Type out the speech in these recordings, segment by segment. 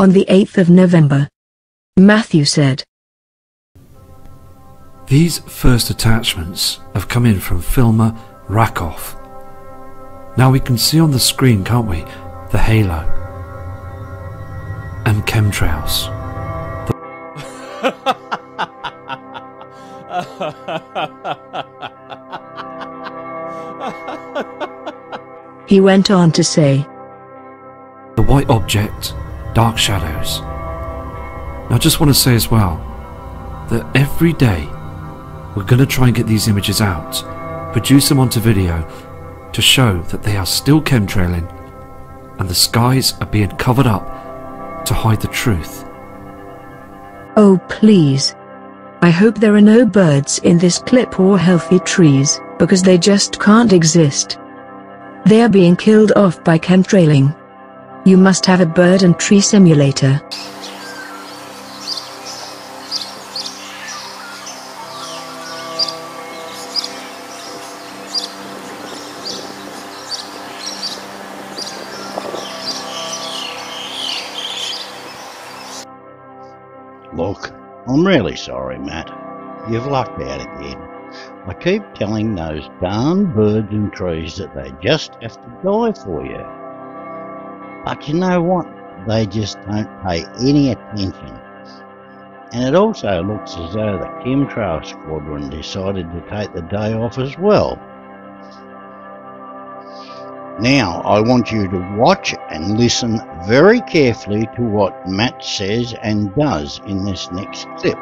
On the 8th of November, Matthew said, These first attachments have come in from filmer Rakoff. Now we can see on the screen, can't we, the halo and chemtrails. he went on to say, The white object, dark shadows. Now I just want to say as well that every day we're going to try and get these images out, produce them onto video to show that they are still chemtrailing and the skies are being covered up to hide the truth. Oh please. I hope there are no birds in this clip or healthy trees, because they just can't exist. They are being killed off by chemtrailing. You must have a bird and tree simulator. Look, I'm really sorry, Matt. You've lucked out again. I keep telling those darn birds and trees that they just have to die for you. But you know what? They just don't pay any attention. And it also looks as though the chemtrail squadron decided to take the day off as well. Now, I want you to watch and listen very carefully to what Matt says and does in this next clip,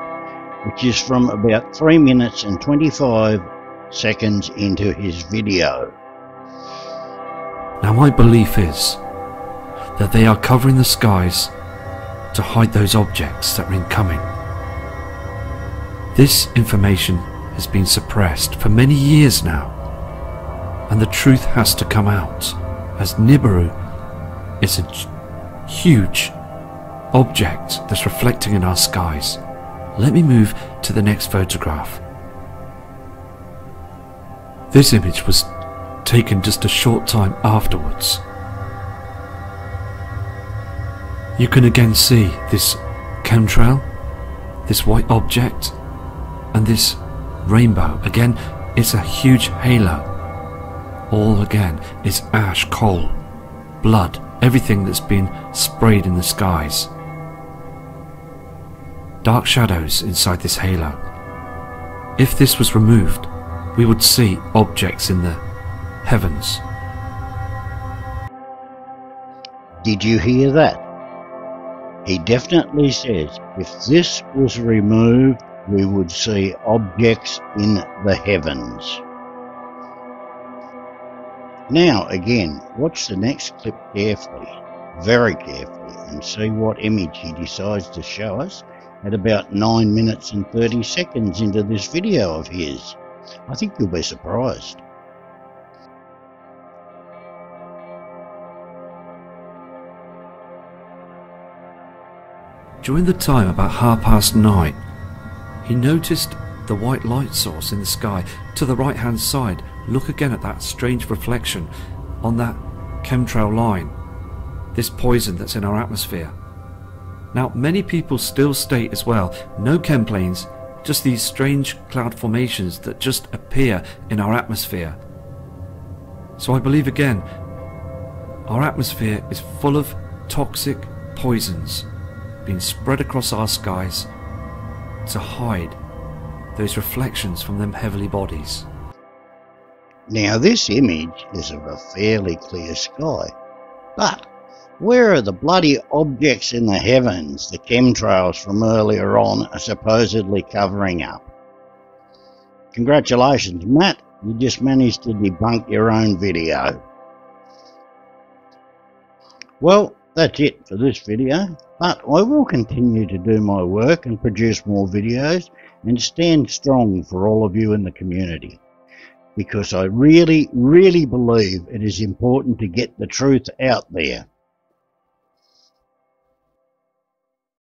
which is from about 3 minutes and 25 seconds into his video. Now, my belief is that they are covering the skies to hide those objects that are incoming. This information has been suppressed for many years now and the truth has to come out, as Nibiru is a huge object that's reflecting in our skies. Let me move to the next photograph. This image was taken just a short time afterwards. You can again see this chemtrail, this white object, and this rainbow. Again, it's a huge halo all again is ash, coal, blood, everything that's been sprayed in the skies. Dark shadows inside this halo. If this was removed, we would see objects in the heavens. Did you hear that? He definitely says if this was removed, we would see objects in the heavens. Now, again, watch the next clip carefully, very carefully, and see what image he decides to show us at about 9 minutes and 30 seconds into this video of his. I think you'll be surprised. During the time about half past nine, he noticed the white light source in the sky to the right hand side look again at that strange reflection on that chemtrail line, this poison that's in our atmosphere. Now, many people still state as well no chemplanes, just these strange cloud formations that just appear in our atmosphere. So I believe again, our atmosphere is full of toxic poisons being spread across our skies to hide those reflections from them heavenly bodies. Now this image is of a fairly clear sky, but where are the bloody objects in the heavens the chemtrails from earlier on are supposedly covering up? Congratulations, Matt. You just managed to debunk your own video. Well, that's it for this video, but I will continue to do my work and produce more videos and stand strong for all of you in the community because I really, really believe it is important to get the truth out there.